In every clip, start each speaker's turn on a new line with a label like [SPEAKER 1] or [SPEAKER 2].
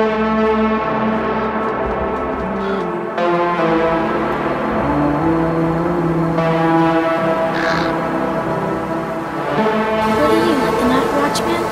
[SPEAKER 1] you like the night watchman?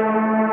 [SPEAKER 1] Música